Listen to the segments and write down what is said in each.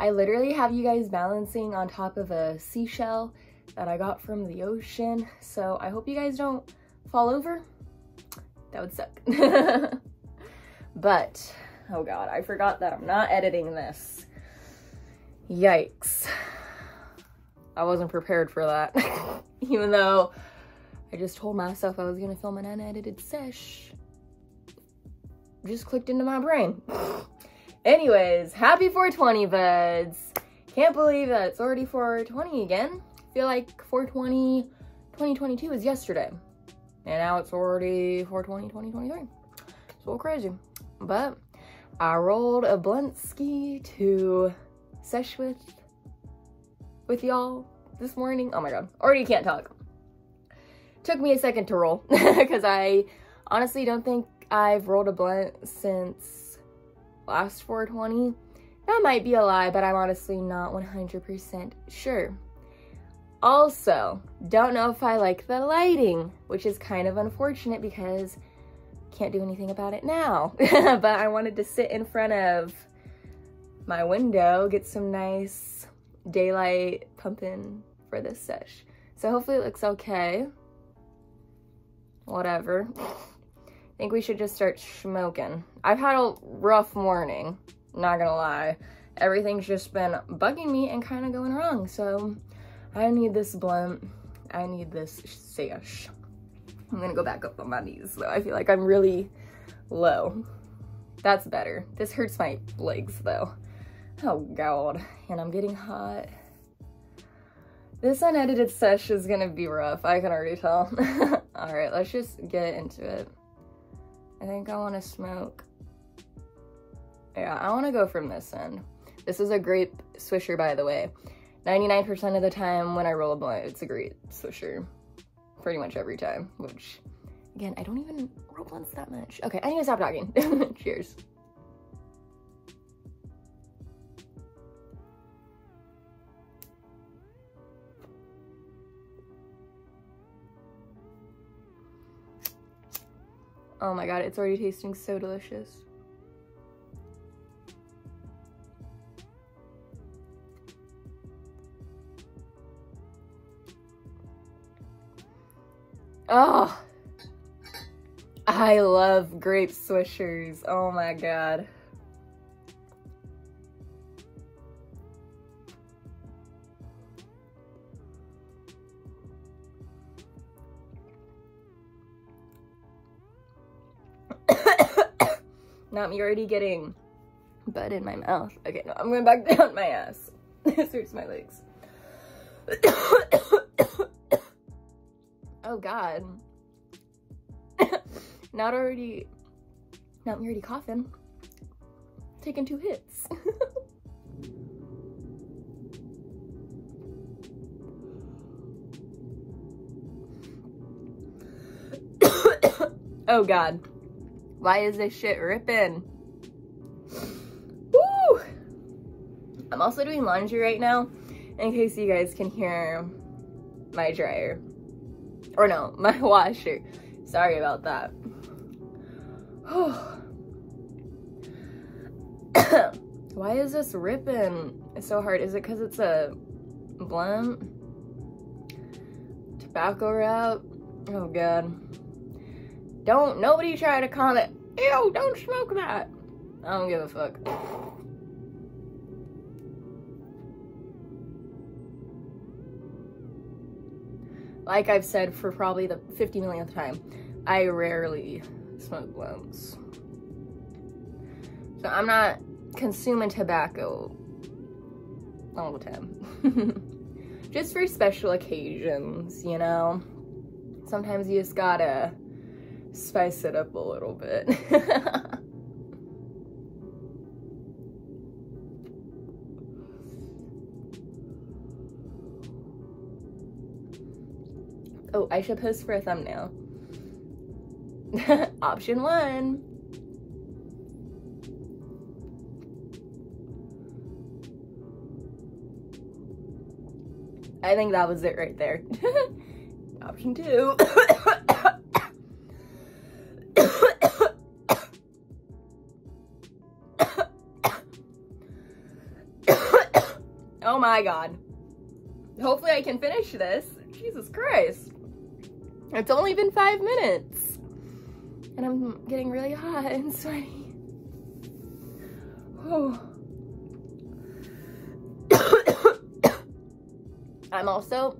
I literally have you guys balancing on top of a seashell that I got from the ocean. So I hope you guys don't fall over. That would suck. but, oh God, I forgot that I'm not editing this. Yikes. I wasn't prepared for that. Even though I just told myself I was gonna film an unedited sesh. Just clicked into my brain. Anyways, happy 420 buds. Can't believe that it's already 420 again. feel like 420 2022 was yesterday. And now it's already 420 2023. It's a little crazy. But I rolled a blunt ski to sesh with with y'all this morning. Oh my god, already can't talk. Took me a second to roll because I honestly don't think I've rolled a blunt since last 420. That might be a lie, but I'm honestly not 100% sure. Also, don't know if I like the lighting, which is kind of unfortunate because can't do anything about it now. but I wanted to sit in front of my window, get some nice daylight pumping for this sesh. So hopefully it looks okay. Whatever. I think we should just start smoking. I've had a rough morning, not gonna lie. Everything's just been bugging me and kind of going wrong. So I need this blunt. I need this sesh. I'm gonna go back up on my knees though. I feel like I'm really low. That's better. This hurts my legs though. Oh God, and I'm getting hot. This unedited sesh is gonna be rough, I can already tell. All right, let's just get into it. I think I wanna smoke. Yeah, I wanna go from this end. This is a grape swisher, by the way. 99% of the time when I roll a blunt, it's a grape swisher. Pretty much every time, which, again, I don't even roll blunts that much. Okay, I need to stop talking. Cheers. Oh my god, it's already tasting so delicious. Oh, I love grape swishers. Oh my god. Not me already getting butt in my mouth. Okay, no, I'm going back down my ass. this hurts my legs. oh god. not already, not me already coughing. Taking two hits. oh god. Why is this shit ripping? Woo! I'm also doing laundry right now in case you guys can hear my dryer. Or no, my washer. Sorry about that. Why is this ripping It's so hard? Is it because it's a blunt? Tobacco wrap? Oh god. Don't nobody try to comment, ew, don't smoke that. I don't give a fuck. Like I've said for probably the 50 millionth time, I rarely smoke blunts. So I'm not consuming tobacco all the time. just for special occasions, you know? Sometimes you just gotta spice it up a little bit. oh, I should post for a thumbnail. Option one. I think that was it right there. Option two. my god. Hopefully I can finish this. Jesus Christ. It's only been five minutes. And I'm getting really hot and sweaty. Oh. I'm also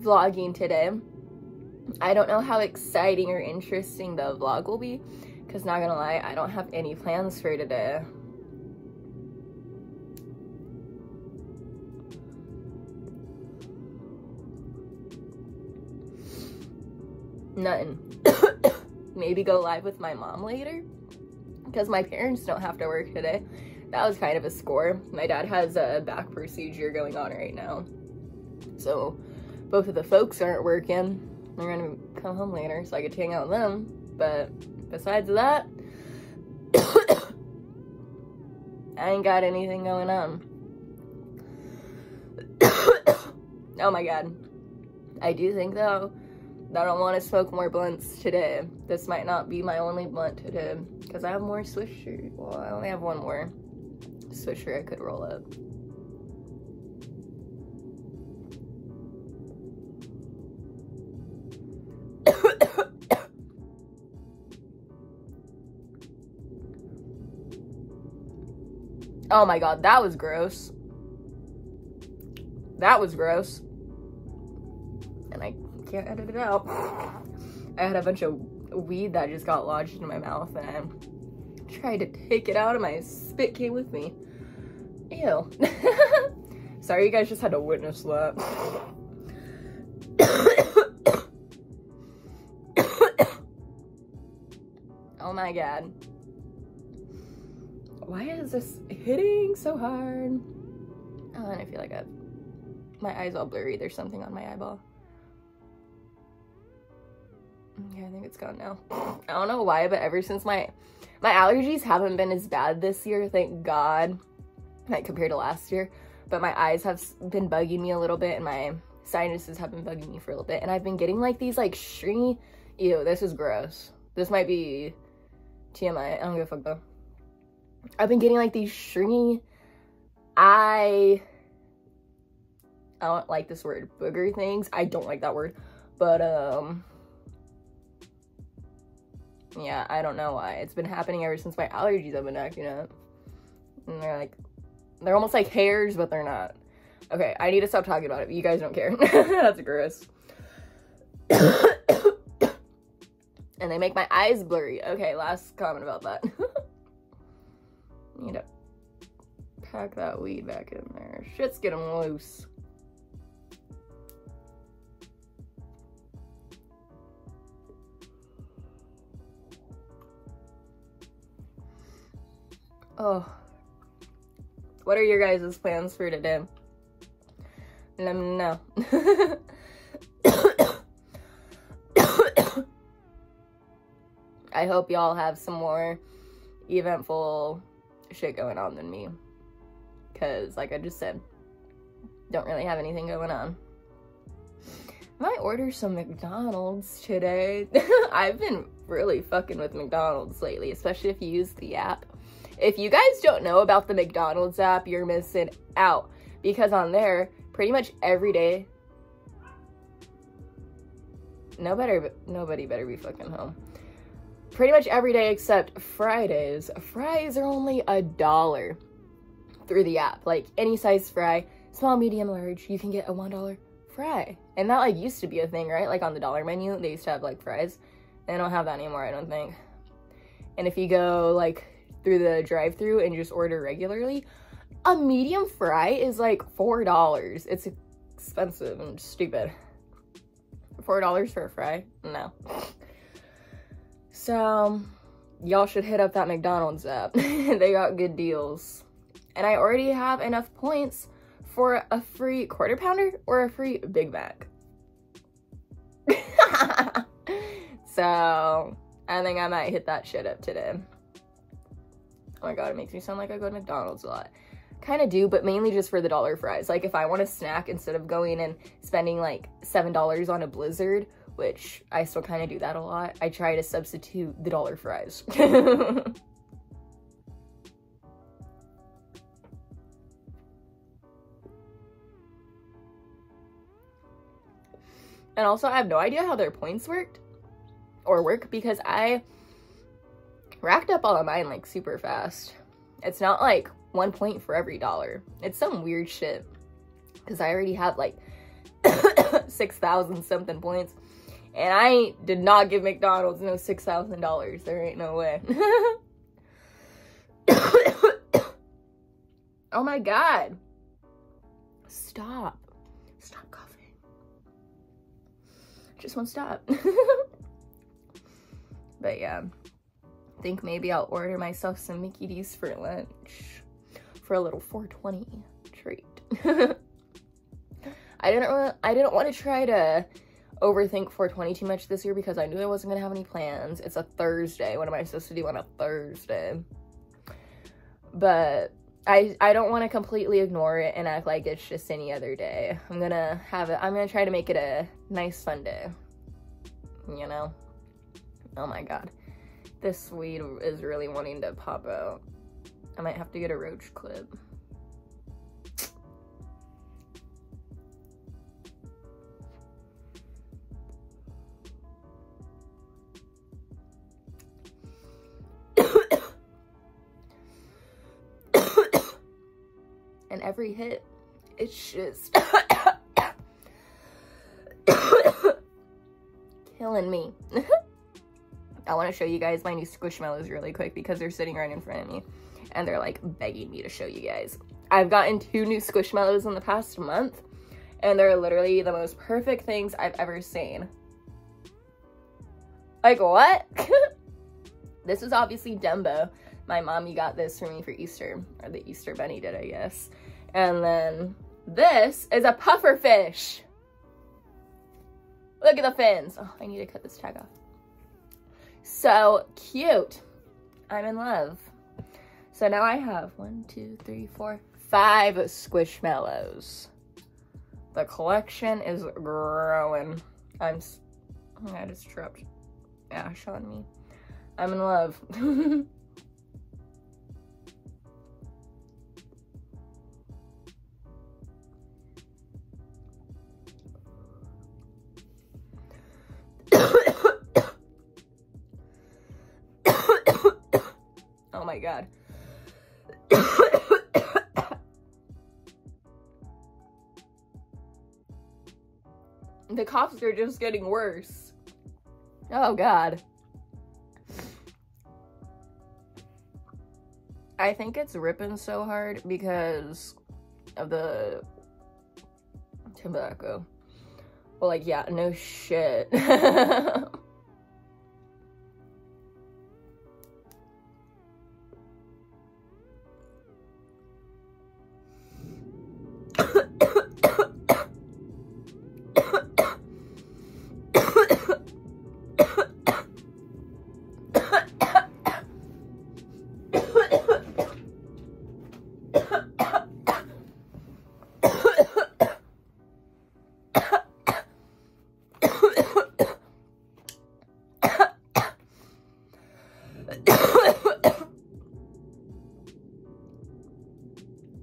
vlogging today. I don't know how exciting or interesting the vlog will be because not gonna lie, I don't have any plans for today. Nothing. Maybe go live with my mom later because my parents don't have to work today. That was kind of a score. My dad has a back procedure going on right now. So both of the folks aren't working. They're gonna come home later so I could hang out with them. But besides that, I ain't got anything going on. oh my god. I do think though that I don't want to smoke more blunts today. This might not be my only blunt today because I have more Swisher. Well, I only have one more Swisher I could roll up. oh my god, that was gross. That was gross. Can't edit it out. I had a bunch of weed that just got lodged in my mouth and I tried to take it out and my spit came with me. Ew. Sorry you guys just had to witness that. oh my god. Why is this hitting so hard? Oh, and I feel like I, my eyes all blurry. There's something on my eyeball. Yeah, I think it's gone now. I don't know why, but ever since my my allergies haven't been as bad this year, thank God, like compared to last year. But my eyes have been bugging me a little bit, and my sinuses have been bugging me for a little bit. And I've been getting like these like stringy. Ew, this is gross. This might be TMI. I don't give a fuck though. I've been getting like these stringy eye. I don't like this word, booger things. I don't like that word, but um yeah, I don't know why. It's been happening ever since my allergies have been acting up. And they're like, they're almost like hairs, but they're not. Okay, I need to stop talking about it. You guys don't care. That's gross. and they make my eyes blurry. Okay, last comment about that. need to pack that weed back in there. Shit's getting loose. Oh. What are your guys' plans for today? Let me know. I hope y'all have some more eventful shit going on than me. Because, like I just said, don't really have anything going on. Might order some McDonald's today. I've been really fucking with McDonald's lately, especially if you use the app. If you guys don't know about the McDonald's app, you're missing out because on there, pretty much every day, no better, nobody better be fucking home. Pretty much every day except Fridays, fries are only a dollar through the app. Like any size fry, small, medium, large, you can get a one dollar fry. And that like used to be a thing, right? Like on the dollar menu, they used to have like fries. They don't have that anymore, I don't think. And if you go like through the drive through and just order regularly, a medium fry is like $4. It's expensive and stupid. $4 for a fry? No. So, y'all should hit up that McDonald's app. they got good deals. And I already have enough points for a free quarter pounder or a free Big Mac. so, I think I might hit that shit up today. Oh my god, it makes me sound like I go to McDonald's a lot. Kind of do, but mainly just for the dollar fries. Like if I want a snack instead of going and spending like $7 on a Blizzard, which I still kind of do that a lot, I try to substitute the dollar fries. And also, I have no idea how their points worked or work because I racked up all of mine like super fast. It's not like one point for every dollar. It's some weird shit because I already have like 6,000 something points. And I did not give McDonald's no $6,000. There ain't no way. oh my God. Stop. Stop coughing. Just won't stop. but yeah. Think maybe I'll order myself some Mickey D's for lunch for a little 420 treat. I didn't I didn't want to try to overthink 420 too much this year because I knew I wasn't gonna have any plans. It's a Thursday. What am I supposed to do on a Thursday? But I I don't want to completely ignore it and act like it's just any other day. I'm gonna have it. I'm gonna try to make it a nice fun day. You know. Oh my god, this weed is really wanting to pop out. I might have to get a roach clip. and every hit, it's just killing me. I want to show you guys my new Squishmallows really quick because they're sitting right in front of me and they're like begging me to show you guys. I've gotten two new Squishmallows in the past month and they're literally the most perfect things I've ever seen. Like what? this is obviously Dumbo. My mommy got this for me for Easter, or the Easter bunny did, I guess. And then this is a puffer fish. Look at the fins. Oh, I need to cut this tag off. So cute. I'm in love. So now I have one, two, three, four, five Squishmallows. The collection is growing. I'm, I just dropped ash on me. I'm in love. god. the coughs are just getting worse. Oh god. I think it's ripping so hard because of the tobacco. Well, like, yeah, no shit.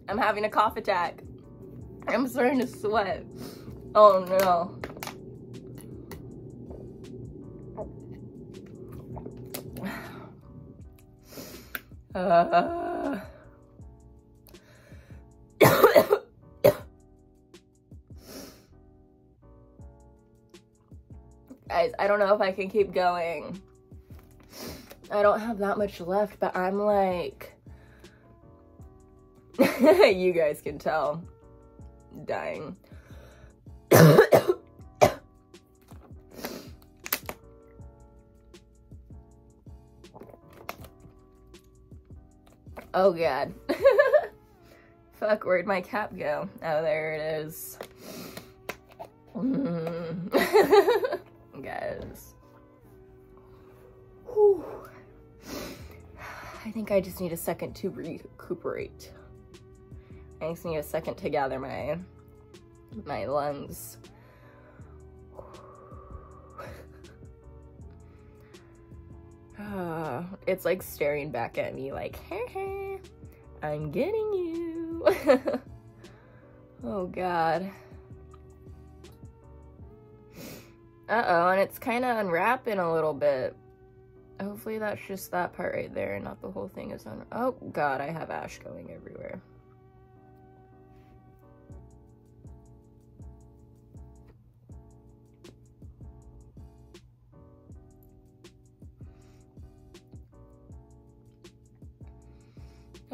I'm having a cough attack. I'm starting to sweat. Oh no. Uh. Guys, I don't know if I can keep going. I don't have that much left, but I'm like you guys can tell. Dying. oh god. Fuck, where'd my cap go? Oh, there it is. Mm. Guys. Whew. I think I just need a second to recuperate. I just need a second to gather my my lungs. it's like staring back at me like, hey, hey I'm getting you. oh God. Uh-oh, and it's kind of unwrapping a little bit. Hopefully that's just that part right there and not the whole thing is on. Oh god, I have ash going everywhere.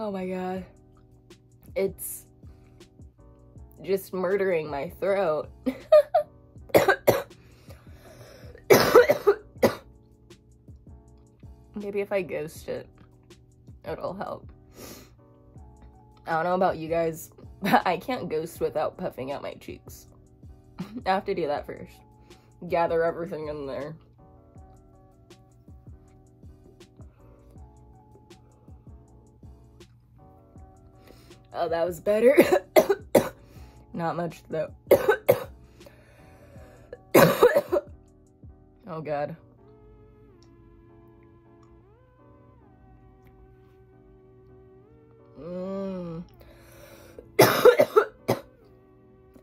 Oh my god. It's just murdering my throat. Maybe if I ghost it, it'll help. I don't know about you guys, but I can't ghost without puffing out my cheeks. I have to do that first. Gather everything in there. Oh, that was better. Not much though. oh god. Mm.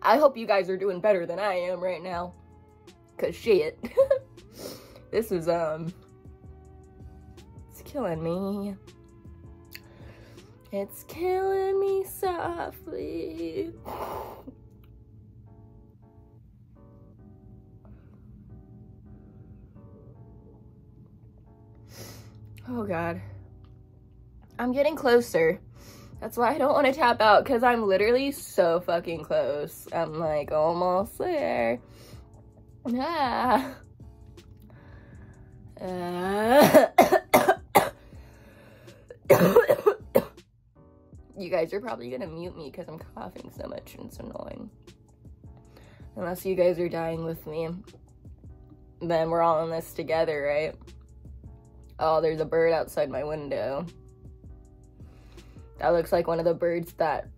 I hope you guys are doing better than I am right now. Cause shit. this is um it's killing me. It's killing me softly. Oh god. I'm getting closer. That's why I don't want to tap out because I'm literally so fucking close. I'm like almost there. Ah. Uh. You guys are probably gonna mute me because I'm coughing so much and it's annoying. Unless you guys are dying with me. Then we're all in this together, right? Oh, there's a bird outside my window. That looks like one of the birds that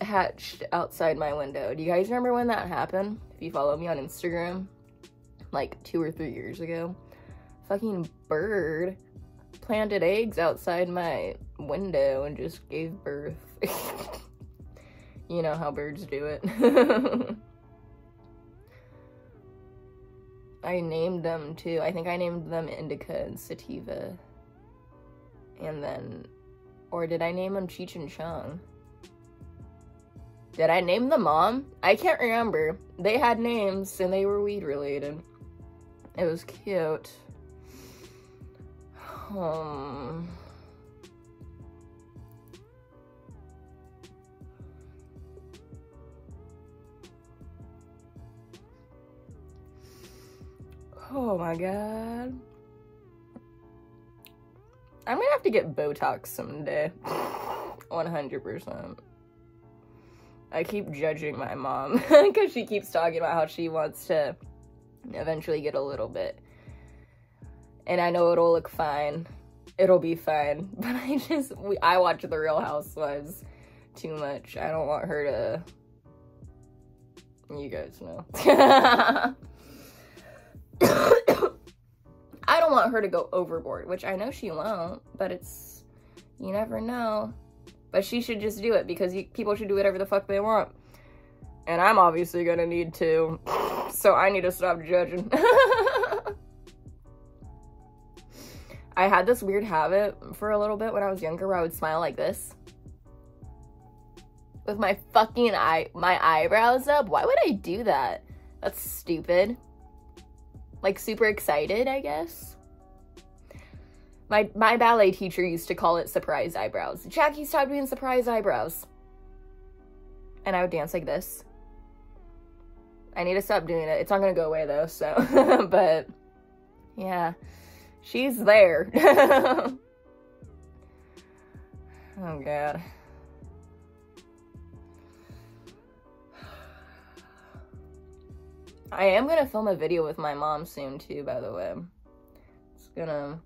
hatched outside my window. Do you guys remember when that happened? If you follow me on Instagram, like two or three years ago. Fucking bird planted eggs outside my window and just gave birth. you know how birds do it. I named them too. I think I named them Indica and Sativa. And then or did I name them Cheech and Chong? Did I name the mom? I can't remember. They had names and they were weed related. It was cute. Um... Oh my god. I'm gonna have to get Botox someday. 100%. I keep judging my mom because she keeps talking about how she wants to eventually get a little bit. And I know it'll look fine. It'll be fine. But I just, we, I watch The Real Housewives too much. I don't want her to, you guys know. I don't want her to go overboard, which I know she won't, but it's, you never know. But she should just do it because you, people should do whatever the fuck they want. And I'm obviously gonna need to, so I need to stop judging. I had this weird habit for a little bit when I was younger where I would smile like this. With my fucking eye, my eyebrows up. Why would I do that? That's stupid like super excited, I guess. My my ballet teacher used to call it surprise eyebrows. Jackie, stop doing surprise eyebrows. And I would dance like this. I need to stop doing it. It's not gonna go away though, so but yeah. She's there. oh god. I am gonna film a video with my mom soon too, by the way. It's gonna...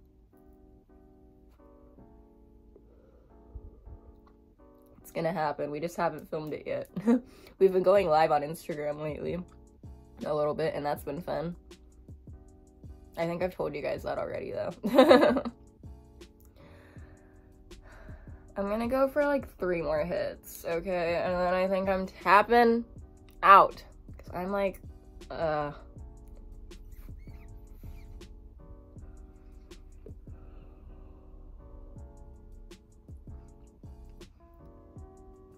It's gonna happen. We just haven't filmed it yet. We've been going live on Instagram lately. A little bit, and that's been fun. I think I've told you guys that already, though. I'm gonna go for like three more hits, okay? And then I think I'm tapping out. Because I'm like uh,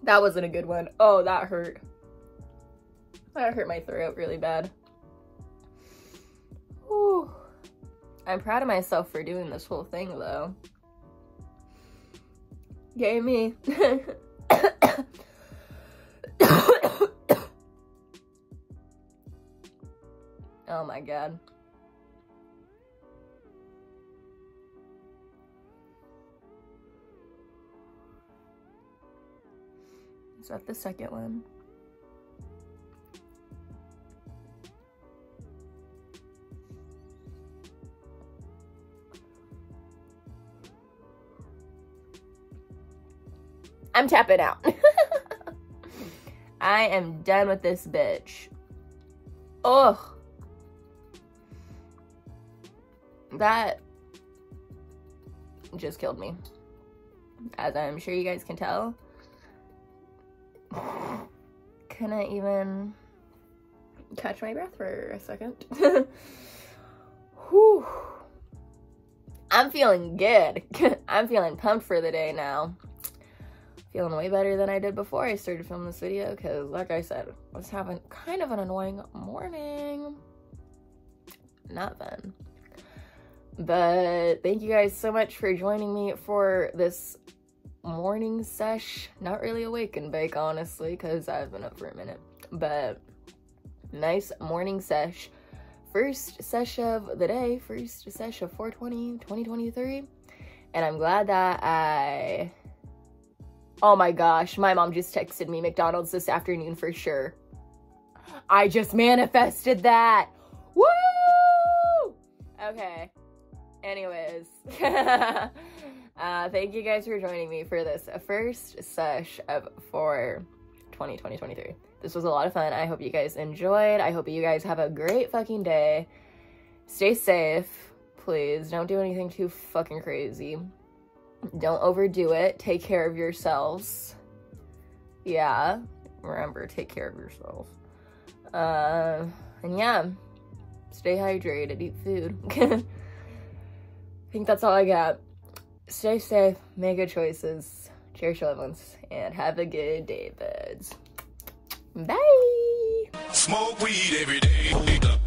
that wasn't a good one. Oh, that hurt. That hurt my throat really bad. Whew. I'm proud of myself for doing this whole thing though. Yay me. oh my god. Is that the second one? I'm tapping out. I am done with this bitch. Ugh. That just killed me. As I'm sure you guys can tell. Couldn't even catch my breath for a second. Whew. I'm feeling good. I'm feeling pumped for the day now feeling way better than I did before I started filming this video because like I said, I was having kind of an annoying morning. Not fun. But thank you guys so much for joining me for this morning sesh. Not really awake and bake, honestly, because I've been up for a minute. But nice morning sesh. First sesh of the day, first sesh of 420 2023. And I'm glad that I Oh my gosh, my mom just texted me McDonald's this afternoon for sure. I just manifested that. Woo! Okay. Anyways. uh, thank you guys for joining me for this first sesh of for 2020 This was a lot of fun. I hope you guys enjoyed. I hope you guys have a great fucking day. Stay safe, please. Don't do anything too fucking crazy. Don't overdo it. Take care of yourselves. Yeah. Remember, take care of yourself. Uh, and yeah, stay hydrated, eat food. I think that's all I got. Stay safe, make good choices, cherish your loved ones, and have a good day, buds. Bye! Smoke weed every day.